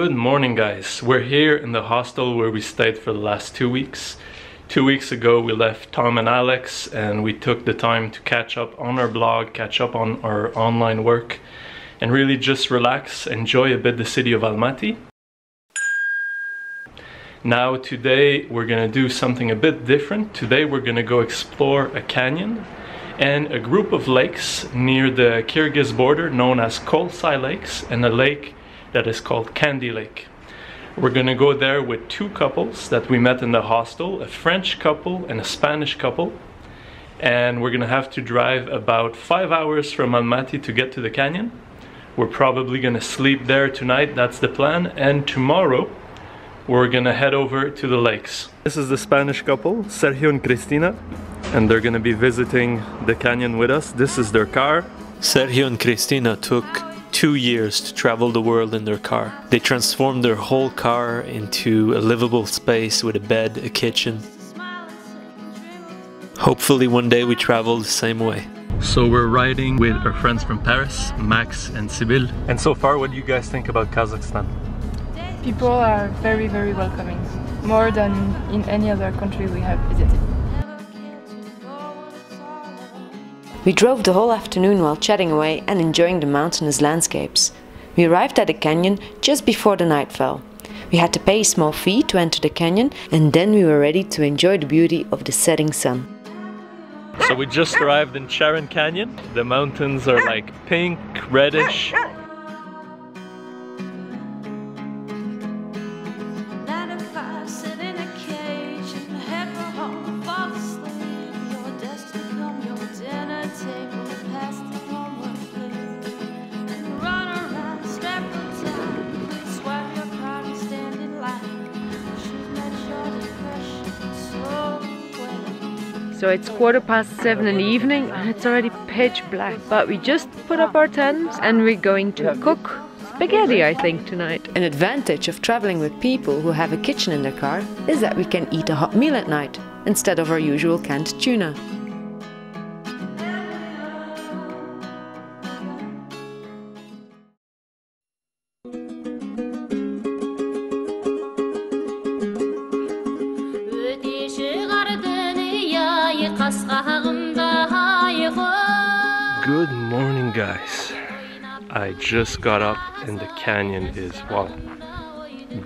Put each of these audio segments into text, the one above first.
Good morning, guys. We're here in the hostel where we stayed for the last two weeks. Two weeks ago, we left Tom and Alex, and we took the time to catch up on our blog, catch up on our online work, and really just relax, enjoy a bit the city of Almaty. Now, today, we're gonna do something a bit different. Today, we're gonna go explore a canyon and a group of lakes near the Kyrgyz border known as Kolsai Lakes and a lake that is called Kaindy Lake. We're gonna go there with two couples that we met in the hostel, a French couple and a Spanish couple. And we're gonna have to drive about five hours from Almaty to get to the canyon. We're probably gonna sleep there tonight, that's the plan. And tomorrow, we're gonna head over to the lakes. This is the Spanish couple, Sergio and Cristina and they're gonna be visiting the canyon with us. This is their car. Sergio and Cristina took two years to travel the world in their car. They transformed their whole car into a livable space with a bed, a kitchen. Hopefully one day we travel the same way. So we're riding with our friends from Paris, Max and Sibyl. And so far, what do you guys think about Kazakhstan? People are very, very welcoming. More than in any other country we have visited. We drove the whole afternoon while chatting away and enjoying the mountainous landscapes. We arrived at the canyon just before the night fell. We had to pay a small fee to enter the canyon and then we were ready to enjoy the beauty of the setting sun. So we just arrived in Charyn Canyon. The mountains are like pink, reddish, So it's quarter past seven in the evening and it's already pitch black. But we just put up our tents and we're going to cook spaghetti, I think, tonight. An advantage of traveling with people who have a kitchen in their car is that we can eat a hot meal at night instead of our usual canned tuna. Good morning, guys. I just got up and the canyon is, wow,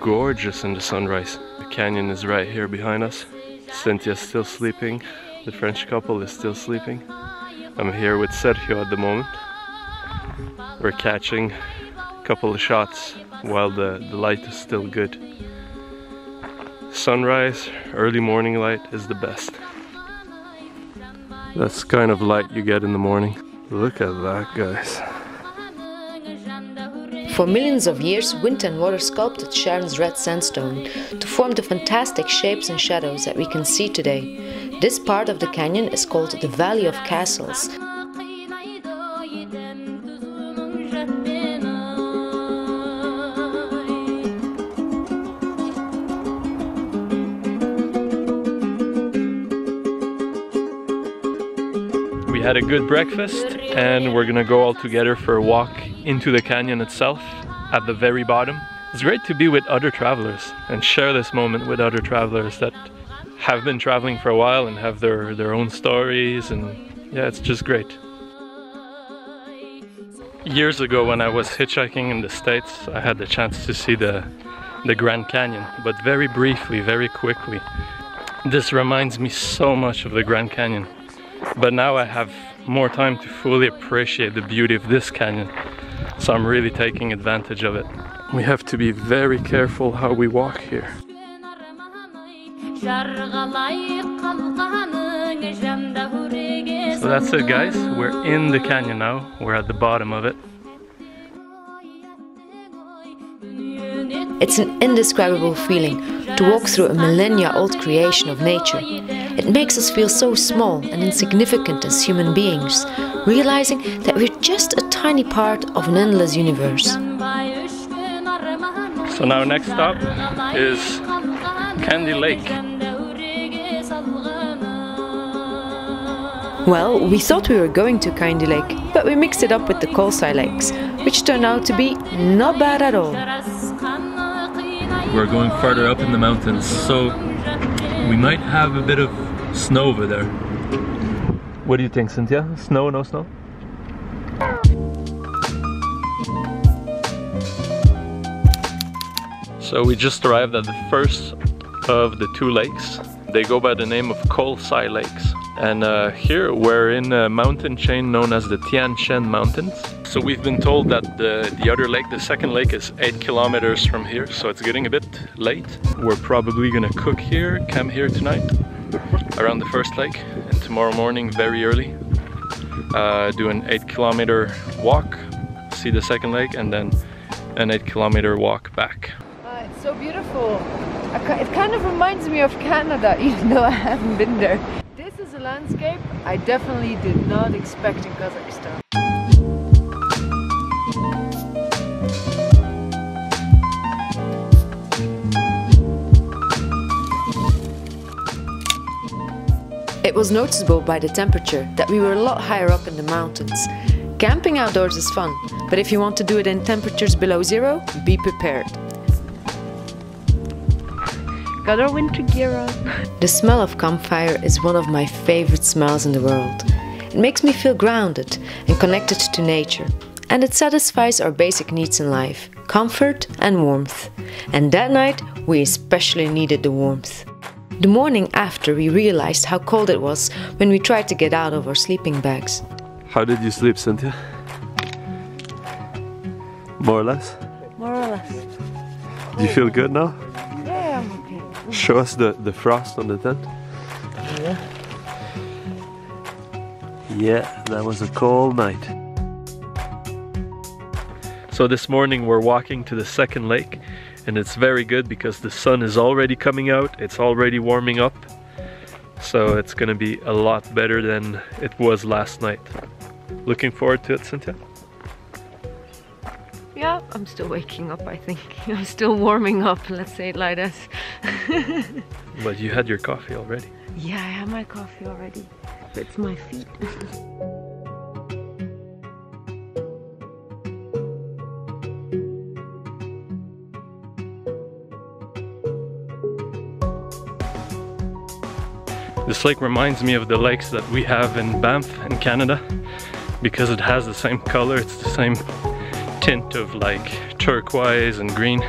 gorgeous in the sunrise. The canyon is right here behind us. Cynthia's still sleeping. The French couple is still sleeping. I'm here with Sergio at the moment. We're catching a couple of shots while the, the light is still good. Sunrise, early morning light is the best. That's kind of light you get in the morning. Look at that, guys. For millions of years, wind and water sculpted Charyn's red sandstone to form the fantastic shapes and shadows that we can see today. This part of the canyon is called the Valley of Castles. We had a good breakfast and we're gonna go all together for a walk into the canyon itself at the very bottom. It's great to be with other travelers and share this moment with other travelers that have been traveling for a while and have their, their own stories and yeah, it's just great. Years ago when I was hitchhiking in the States, I had the chance to see the, the Grand Canyon, but very briefly, very quickly. This reminds me so much of the Grand Canyon. But now I have more time to fully appreciate the beauty of this canyon. So I'm really taking advantage of it. We have to be very careful how we walk here. So that's it guys, we're in the canyon now, we're at the bottom of it. It's an indescribable feeling to walk through a millennia old creation of nature. It makes us feel so small and insignificant as human beings, realizing that we're just a tiny part of an endless universe. So now next stop is Kaindy Lake. Well, we thought we were going to Kaindy Lake, but we mixed it up with the Kolsai Lakes, which turned out to be not bad at all. We're going farther up in the mountains, so we might have a bit of snow over there. What do you think, Cynthia? Snow, no snow? So we just arrived at the first of the two lakes. They go by the name of Kolsai Lakes. And uh, here we're in a mountain chain known as the Tian Shan Mountains. So we've been told that the, the other lake, the second lake is 8 kilometers from here, so it's getting a bit late. We're probably gonna cook here, camp here tonight, around the first lake, and tomorrow morning very early, uh, do an 8 kilometer walk, see the second lake, and then an 8 kilometer walk back. Uh, it's so beautiful. It kind of reminds me of Canada, even though I haven't been there. This is a landscape I definitely did not expect in Kazakhstan. Was noticeable by the temperature that we were a lot higher up in the mountains. Camping outdoors is fun, but if you want to do it in temperatures below zero, be prepared. Got our winter gear on. The smell of campfire is one of my favorite smells in the world. It makes me feel grounded and connected to nature. And it satisfies our basic needs in life comfort and warmth. And that night, we especially needed the warmth. The morning after, we realized how cold it was when we tried to get out of our sleeping bags. How did you sleep, Cynthia? More or less? More or less. Do you feel good now? Yeah, I'm okay. Show us the, the frost on the tent. Yeah, Yeah, that was a cold night. So this morning we're walking to the second lake and it's very good because the sun is already coming out, it's already warming up. So it's gonna be a lot better than it was last night. Looking forward to it, Cynthia? Yeah, I'm still waking up, I think. I'm still warming up, let's say it like that. But you had your coffee already. yeah, I have my coffee already. It's my feet. This lake reminds me of the lakes that we have in Banff in Canada because it has the same color, it's the same tint of like turquoise and green.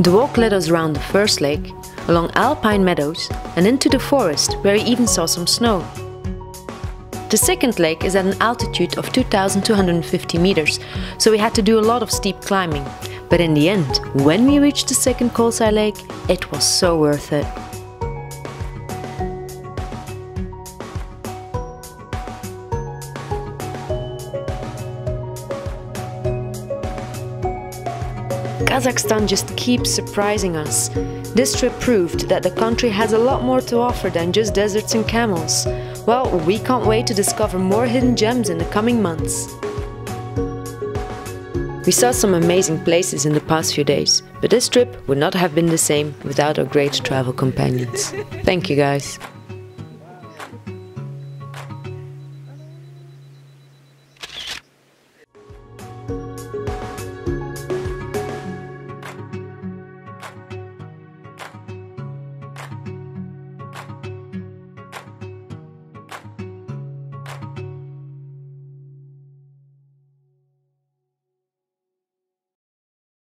The walk led us around the first lake, along alpine meadows, and into the forest where we even saw some snow. The second lake is at an altitude of 2250 meters, so we had to do a lot of steep climbing. But in the end, when we reached the second Khol lake, it was so worth it. Kazakhstan just keeps surprising us. This trip proved that the country has a lot more to offer than just deserts and camels. Well, we can't wait to discover more hidden gems in the coming months. We saw some amazing places in the past few days, but this trip would not have been the same without our great travel companions. Thank you guys.